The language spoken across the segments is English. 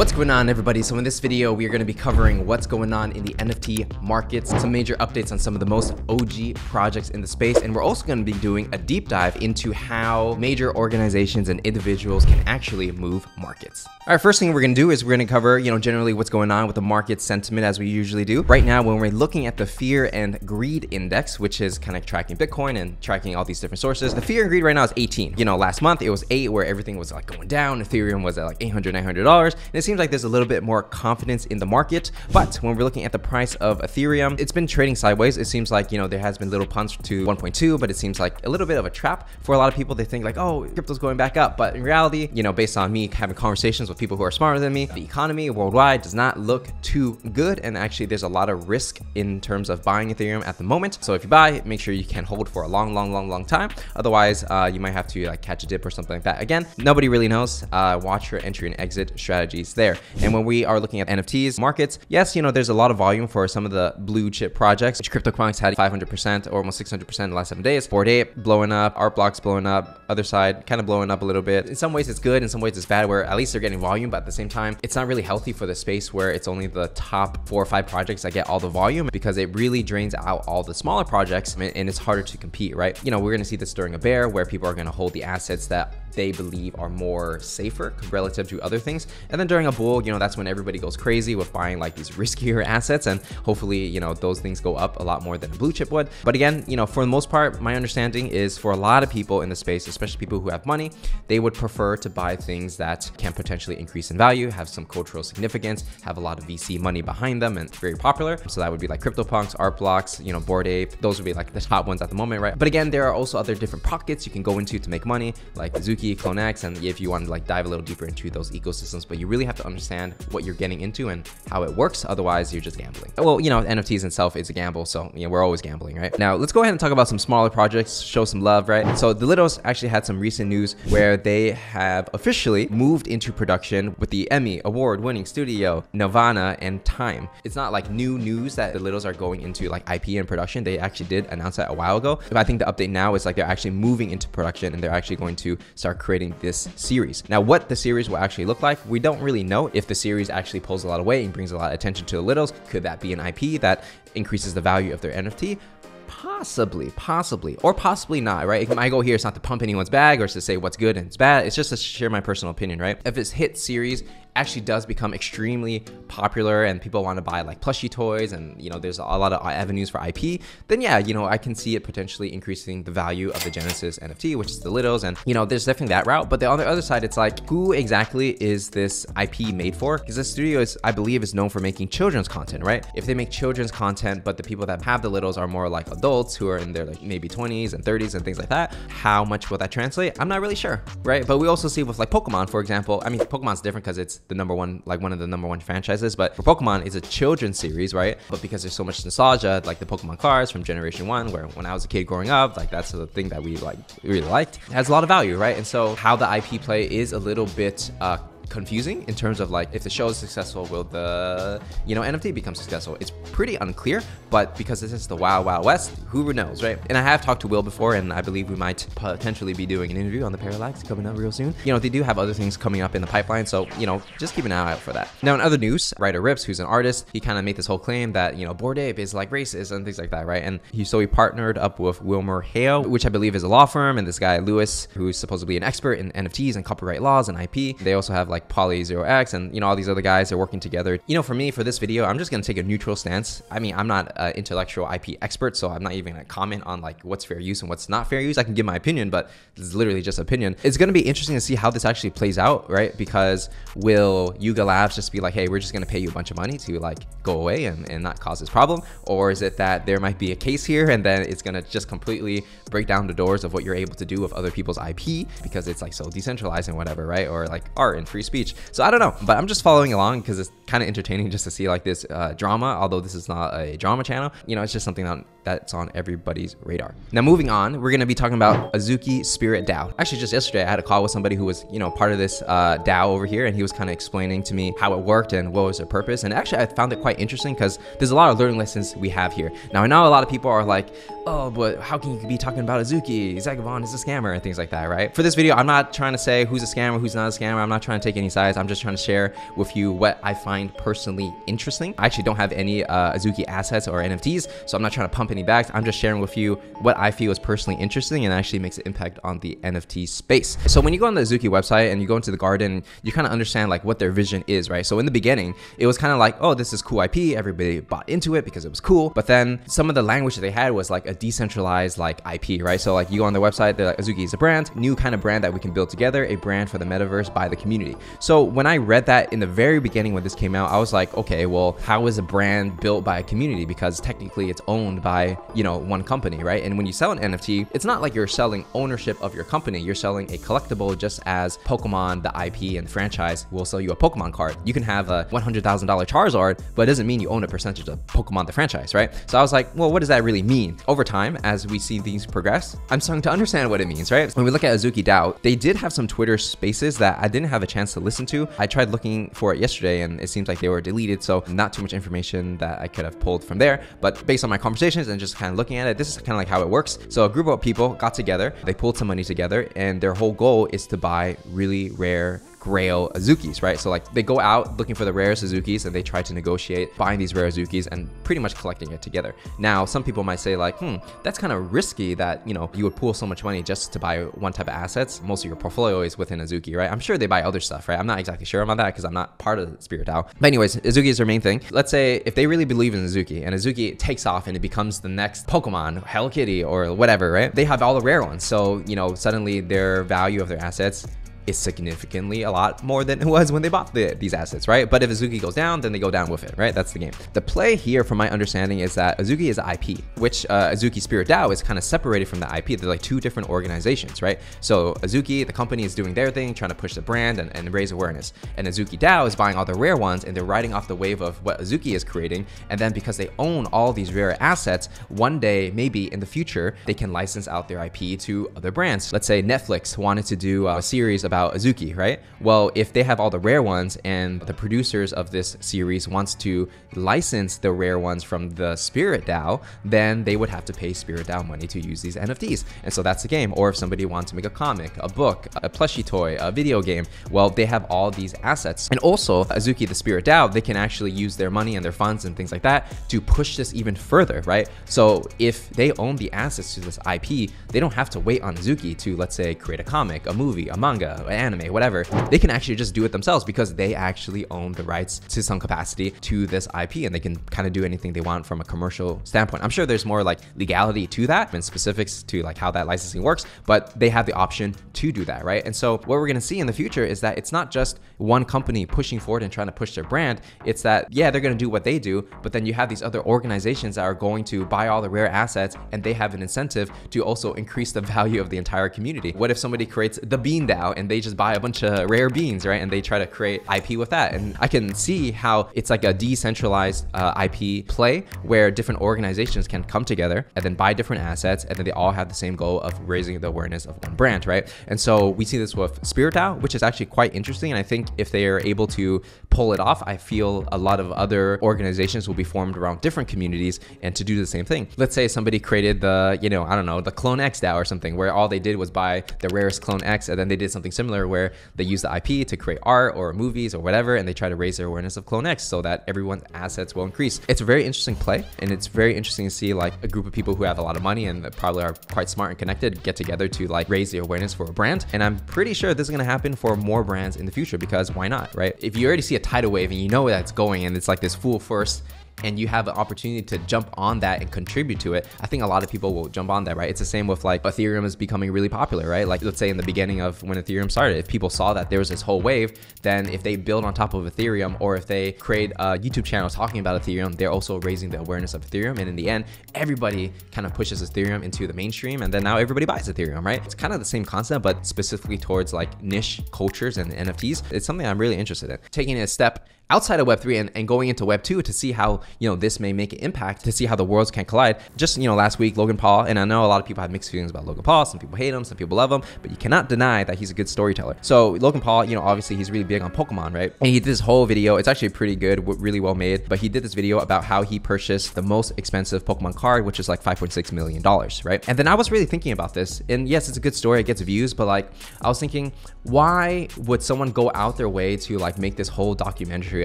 What's going on everybody? So in this video, we are going to be covering what's going on in the NFT markets, some major updates on some of the most OG projects in the space, and we're also going to be doing a deep dive into how major organizations and individuals can actually move markets. All right, first thing we're going to do is we're going to cover, you know, generally what's going on with the market sentiment as we usually do. Right now, when we're looking at the fear and greed index, which is kind of tracking Bitcoin and tracking all these different sources, the fear and greed right now is 18. You know, last month it was 8 where everything was like going down, Ethereum was at like 800, 900 dollars, and it seems like there's a little bit more confidence in the market. But when we're looking at the price of Ethereum, it's been trading sideways. It seems like, you know, there has been little punch to 1.2, but it seems like a little bit of a trap for a lot of people. They think like, oh, crypto's going back up. But in reality, you know, based on me having conversations with people who are smarter than me, the economy worldwide does not look too good. And actually there's a lot of risk in terms of buying Ethereum at the moment. So if you buy, make sure you can hold for a long, long, long, long time. Otherwise, uh, you might have to like catch a dip or something like that. Again, nobody really knows. Uh, watch your entry and exit strategies there. And when we are looking at NFTs markets, yes, you know, there's a lot of volume for some of the blue chip projects, which CryptoPunks had 500% or almost 600% in the last seven days. Bored Ape blowing up, Art Blocks blowing up, other side kind of blowing up a little bit. In some ways it's good, in some ways it's bad, where at least they're getting volume, but at the same time, it's not really healthy for the space where it's only the top four or five projects that get all the volume because it really drains out all the smaller projects and it's harder to compete, right? You know, we're gonna see this during a bear where people are gonna hold the assets that they believe are more safer relative to other things. And then during a bull, you know, that's when everybody goes crazy with buying like these riskier assets and hopefully, you know, those things go up a lot more than a blue chip would. But again, you know, for the most part, my understanding is for a lot of people in the space, especially people who have money, they would prefer to buy things that can potentially increase in value, have some cultural significance, have a lot of VC money behind them and very popular. So that would be like CryptoPunks, Art Blocks, you know, Bored Ape. Those would be like the top ones at the moment, right? But again, there are also other different pockets you can go into to make money, like Zuki, CloneX, and if you want to like dive a little deeper into those ecosystems, but you really have to understand what you're getting into and how it works. Otherwise, you're just gambling. Well, you know, NFTs itself is a gamble, so you know, we're always gambling, right? Now, let's go ahead and talk about some smaller projects, show some love, right? So The Littles actually had some recent news where they have officially moved into production with the Emmy award-winning studio Nelvana and Time. It's not like new news that The Littles are going into like IP and production. They actually did announce that a while ago. But I think the update now is like they're actually moving into production and they're actually going to start creating this series. Now, what the series will actually look like, we don't really know if the series actually pulls a lot of weight and brings a lot of attention to the Littles. Could that be an IP that increases the value of their NFT? Possibly, possibly, or possibly not, right? My goal here is not to pump anyone's bag or to say what's good and it's bad. It's just to share my personal opinion, right? If it's hit series actually does become extremely popular and people want to buy like plushie toys and you know there's a lot of uh, avenues for IP, then yeah, you know I can see it potentially increasing the value of the Genesis NFT, which is the Littles, and you know there's definitely that route. But on the other side, it's like who exactly is this IP made for? Because this studio is, I believe, is known for making children's content, right? If they make children's content, but the people that have the Littles are more like adults who are in their like maybe 20s and 30s and things like that, how much will that translate? I'm not really sure, right? But we also see with like Pokemon, for example. I mean, Pokemon's different because it's the number one, like one of the number one franchises. But for Pokemon, it's a children's series, right? But because there's so much nostalgia, like the Pokemon cards from Generation One, where when I was a kid growing up, like that's the thing that we like really liked, it has a lot of value, right? And so how the IP play is a little bit uh, confusing in terms of like if the show is successful will the you know nft become successful? It's pretty unclear but because this is the wild wild west who knows right? And i have talked to will before and i believe we might potentially be doing an interview on the parallax coming up real soon. You know they do have other things coming up in the pipeline so you know just keep an eye out for that. Now in other news Ryder Ripps who's an artist he kind of made this whole claim that you know Bored Ape is like racist and things like that right? And he so he partnered up with WilmerHale which i believe is a law firm and this guy lewis who's supposedly an expert in nfts and copyright laws and ip they also have like Poly Zero X and you know all these other guys are working together. You know, for me for this video, I'm just gonna take a neutral stance. I mean, I'm not an intellectual IP expert, so I'm not even gonna comment on like what's fair use and what's not fair use. I can give my opinion, but it's literally just opinion. It's gonna be interesting to see how this actually plays out, right? Because will Yuga Labs just be like, hey, we're just gonna pay you a bunch of money to like go away and, and not cause this problem, or is it that there might be a case here and then it's gonna just completely break down the doors of what you're able to do with other people's IP because it's like so decentralized and whatever, right? Or like art and free speech. So I don't know, but I'm just following along because it's kind of entertaining just to see like this uh, drama, although this is not a drama channel. You know, it's just something that, that's on everybody's radar. Now, moving on, we're to be talking about Azuki Spirit DAO. Actually, just yesterday, I had a call with somebody who was, you know, part of this uh, DAO over here, and he was kind of explaining to me how it worked and what was their purpose. And actually, I found it quite interesting because there's a lot of learning lessons we have here. Now, I know a lot of people are like, oh, but how can you be talking about Azuki? Zagabond is a scammer and things like that, right? For this video, I'm not trying to say who's a scammer, who's not a scammer. I'm not trying to take any sides. I'm just trying to share with you what I find personally interesting. I actually don't have any uh, Azuki assets or NFTs, so I'm not trying to pump any backs. I'm just sharing with you what I feel is personally interesting and actually makes an impact on the NFT space. So when you go on the Azuki website and you go into the garden, you kind of understand like what their vision is, right? So in the beginning, it was kind of like, oh, this is cool IP. Everybody bought into it because it was cool. But then some of the language that they had was like a decentralized like IP, right? So like you go on their website, they're like, Azuki is a brand, new kind of brand that we can build together, a brand for the metaverse by the community. So when I read that in the very beginning when this came out, I was like, okay, well, how is a brand built by a community? Because technically it's owned by, you know, one company, right? And when you sell an NFT, it's not like you're selling ownership of your company. You're selling a collectible just as Pokemon, the IP and franchise will sell you a Pokemon card. You can have a $100,000 Charizard, but it doesn't mean you own a percentage of Pokemon, the franchise, right? So I was like, well, what does that really mean? Over time, as we see things progress, I'm starting to understand what it means, right? When we look at Azuki DAO, they did have some Twitter spaces that I didn't have a chance to listen to. I tried looking for it yesterday and it seems like they were deleted. So not too much information that I could have pulled from there. But based on my conversations and just kind of looking at it, this is kind of like how it works. So a group of people got together, they pulled some money together, and their whole goal is to buy really rare grail Azukis, right? So like they go out looking for the rare Azukis and they try to negotiate buying these rare Azukis and pretty much collecting it together. Now, some people might say like, hmm, that's kind of risky that, you know, you would pool so much money just to buy one type of assets. Most of your portfolio is within Azuki, right? I'm sure they buy other stuff, right? I'm not exactly sure about that because I'm not part of Spirit DAO. But anyways, Azuki is their main thing. Let's say if they really believe in Azuki and Azuki takes off and it becomes the next Pokemon, Hello Kitty or whatever, right? They have all the rare ones. So, you know, suddenly their value of their assets is significantly a lot more than it was when they bought the, these assets, right? But if Azuki goes down, then they go down with it, right? That's the game. The play here, from my understanding, is that Azuki is IP, which uh, Azuki Spirit DAO is kind of separated from the IP. They're like two different organizations, right? So Azuki, the company, is doing their thing, trying to push the brand and, and raise awareness. And Azuki DAO is buying all the rare ones and they're riding off the wave of what Azuki is creating. And then because they own all these rare assets, one day, maybe in the future, they can license out their IP to other brands. Let's say Netflix wanted to do a series about Azuki, right? Well, if they have all the rare ones and the producers of this series wants to license the rare ones from the Spirit DAO, then they would have to pay Spirit DAO money to use these NFTs. And so that's the game. Or if somebody wants to make a comic, a book, a plushie toy, a video game, well, they have all these assets. And also, Azuki, the Spirit DAO, they can actually use their money and their funds and things like that to push this even further, right? So if they own the assets to this IP, they don't have to wait on Azuki to, let's say, create a comic, a movie, a manga, an Uh, anime, whatever. They can actually just do it themselves because they actually own the rights to some capacity to this IP and they can kind of do anything they want from a commercial standpoint. I'm sure there's more like legality to that and specifics to like how that licensing works, but they have the option to do that, right? And so what we're gonna see in the future is that it's not just one company pushing forward and trying to push their brand. It's that, yeah, they're gonna do what they do, but then you have these other organizations that are going to buy all the rare assets and they have an incentive to also increase the value of the entire community. What if somebody creates the Bean DAO and they just buy a bunch of rare beans, right? And they try to create IP with that. And I can see how it's like a decentralized uh, IP play where different organizations can come together and then buy different assets and then they all have the same goal of raising the awareness of one brand, right? And so we see this with Spirit DAO, which is actually quite interesting. And I think if they are able to pull it off, I feel a lot of other organizations will be formed around different communities and to do the same thing. Let's say somebody created the, you know, I don't know, the Clone X DAO or something where all they did was buy the rarest Clone X and then they did something similar where they use the IP to create art or movies or whatever and they try to raise their awareness of Clone X so that everyone's assets will increase. It's a very interesting play and it's very interesting to see like a group of people who have a lot of money and that probably are quite smart and connected get together to like raise the awareness for a brand. And I'm pretty sure this is gonna happen for more brands in the future because why not, right? If you already see a tidal wave and you know where that's going and it's like this full force and you have an opportunity to jump on that and contribute to it, I think a lot of people will jump on that, right? It's the same with like Ethereum is becoming really popular, right? Like let's say in the beginning of when Ethereum started, if people saw that there was this whole wave, then if they build on top of Ethereum or if they create a YouTube channel talking about Ethereum, they're also raising the awareness of Ethereum. And in the end, everybody kind of pushes Ethereum into the mainstream and then now everybody buys Ethereum, right? It's kind of the same concept, but specifically towards like niche cultures and NFTs. It's something I'm really interested in. Taking it a step outside of Web3 and, and going into Web2 to see how, you know, this may make an impact, to see how the worlds can collide. Just, you know, last week, Logan Paul, and I know a lot of people have mixed feelings about Logan Paul. Some people hate him, some people love him, but you cannot deny that he's a good storyteller. So Logan Paul, you know, obviously he's really big on Pokemon, right? And he did this whole video. It's actually pretty good, really well made, but he did this video about how he purchased the most expensive Pokemon card, which is like $5.6 million, right? And then I was really thinking about this, and yes, it's a good story, it gets views, but like I was thinking, why would someone go out their way to like make this whole documentary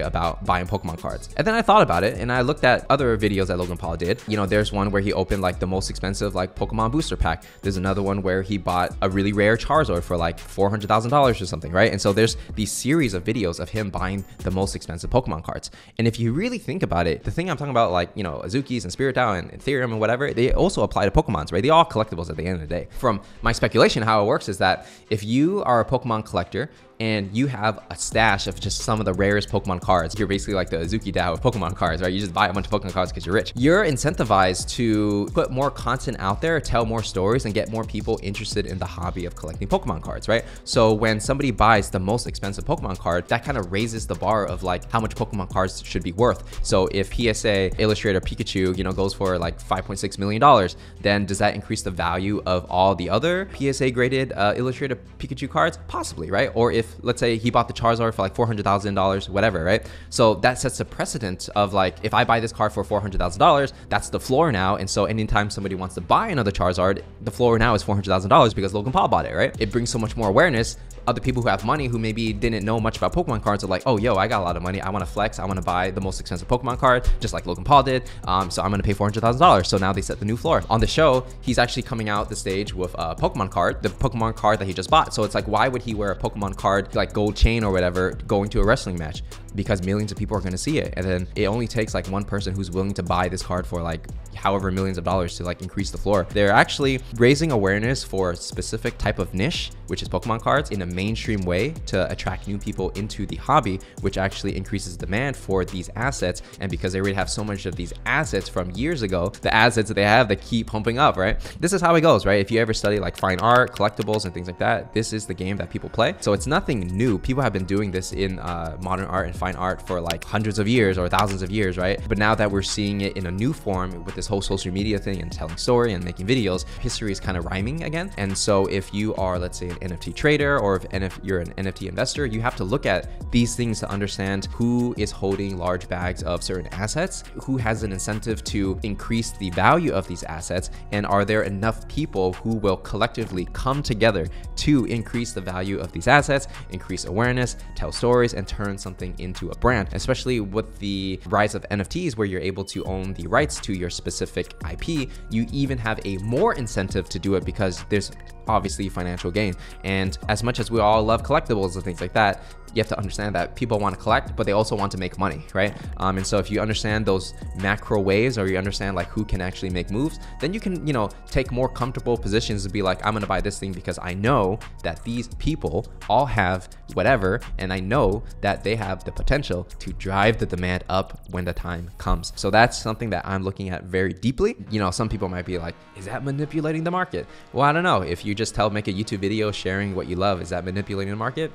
about buying Pokemon cards. And then I thought about it and I looked at other videos that Logan Paul did. You know, there's one where he opened like the most expensive like Pokemon booster pack. There's another one where he bought a really rare Charizard for like $400,000 or something, right? And so there's these series of videos of him buying the most expensive Pokemon cards. And if you really think about it, the thing I'm talking about like, you know, Azukis and Spirit DAO and Ethereum and whatever, they also apply to Pokemons, right? They all collectibles at the end of the day. From my speculation, how it works is that if you are a Pokemon collector and you have a stash of just some of the rarest Pokemon cards. You're basically like the Azuki DAO of Pokemon cards, right? You just buy a bunch of Pokemon cards because you're rich. You're incentivized to put more content out there, tell more stories, and get more people interested in the hobby of collecting Pokemon cards, right? So when somebody buys the most expensive Pokemon card, that kind of raises the bar of like how much Pokemon cards should be worth. So if PSA Illustrator Pikachu, you know, goes for like $5.6 million, then does that increase the value of all the other PSA graded uh, Illustrator Pikachu cards? Possibly, right? Or if if let's say he bought the Charizard for like $400,000, whatever, right? So that sets a precedent of like, if I buy this car for $400,000, that's the floor now. And so anytime somebody wants to buy another Charizard, the floor now is $400,000 because Logan Paul bought it, right? It brings so much more awareness other people who have money who maybe didn't know much about Pokemon cards are like, oh, yo, I got a lot of money. I want to flex. I want to buy the most expensive Pokemon card, just like Logan Paul did. Um, so I'm going to pay $400,000. So now they set the new floor. On the show, he's actually coming out the stage with a Pokemon card, the Pokemon card that he just bought. So it's like, why would he wear a Pokemon card, like gold chain or whatever, going to a wrestling match? Because millions of people are going to see it. And then it only takes like one person who's willing to buy this card for like however millions of dollars to like increase the floor. They're actually raising awareness for a specific type of niche, which is Pokemon cards in a mainstream way to attract new people into the hobby, which actually increases demand for these assets. And because they already have so much of these assets from years ago, the assets that they have that keep pumping up, right? This is how it goes, right? If you ever study like fine art, collectibles, and things like that, this is the game that people play. So it's nothing new. People have been doing this in uh, modern art and fine art for like hundreds of years or thousands of years, right? But now that we're seeing it in a new form with this whole social media thing and telling story and making videos, history is kind of rhyming again. And so if you are, let's say, an NFT trader or if you're an NFT investor, you have to look at these things to understand who is holding large bags of certain assets, who has an incentive to increase the value of these assets, and are there enough people who will collectively come together to increase the value of these assets, increase awareness, tell stories, and turn something into a brand, especially with the rise of NFTs where you're able to own the rights to your specific IP, you even have a more incentive to do it because there's obviously financial gain. And as much as we all love collectibles and things like that, you have to understand that people want to collect, but they also want to make money, right? Um, and so if you understand those macro ways or you understand like who can actually make moves, then you can, you know, take more comfortable positions and be like, I'm going to buy this thing because I know that these people all have whatever, and I know that they have the potential to drive the demand up when the time comes. So that's something that I'm looking at very deeply. You know, some people might be like, is that manipulating the market? Well, I don't know. If you just tell, make a YouTube video sharing what you love, is that manipulating the market?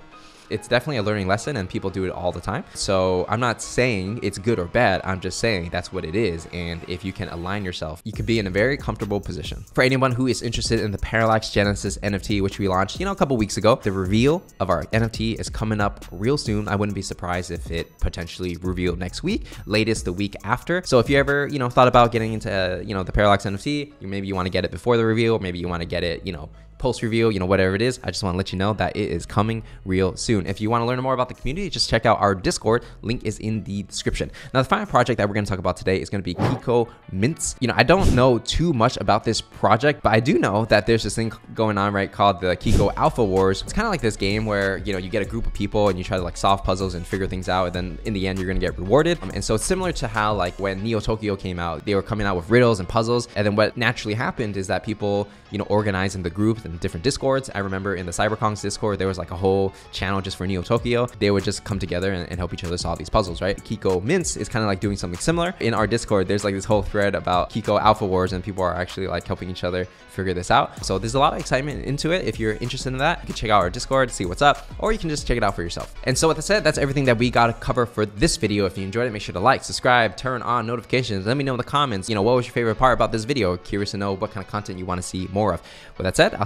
it's definitely a learning lesson and people do it all the time. So I'm not saying it's good or bad. I'm just saying that's what it is. And if you can align yourself, you can be in a very comfortable position. For anyone who is interested in the Parallax Genesis NFT, which we launched, you know, a couple weeks ago, the reveal of our NFT is coming up real soon. I wouldn't be surprised if it potentially revealed next week, latest the week after. So if you ever, you know, thought about getting into, uh, you know, the Parallax NFT, maybe you want to get it before the reveal, maybe you want to get it, you know, post review, you know, whatever it is, I just want to let you know that it is coming real soon. If you want to learn more about the community, just check out our Discord. Link is in the description. Now, the final project that we're going to talk about today is going to be Kiko Mints. You know, I don't know too much about this project, but I do know that there's this thing going on, right, called the Kiko Alpha Wars. It's kind of like this game where, you know, you get a group of people and you try to like solve puzzles and figure things out. And then in the end, you're going to get rewarded. Um, and so it's similar to how like when Neo Tokyo came out, they were coming out with riddles and puzzles. And then what naturally happened is that people, you know, organized in the and different discords. I remember in the CyberKongz Discord, there was like a whole channel just for Neo Tokyo. They would just come together and, and help each other solve these puzzles, right? Kiko Mints is kind of like doing something similar. In our Discord, there's like this whole thread about Kiko Alpha Wars and people are actually like helping each other figure this out. So there's a lot of excitement into it. If you're interested in that, you can check out our Discord, see what's up, or you can just check it out for yourself. And so with that said, that's everything that we got to cover for this video. If you enjoyed it, make sure to like, subscribe, turn on notifications. Let me know in the comments, you know, what was your favorite part about this video? Curious to know what kind of content you want to see more of. With that said, I'll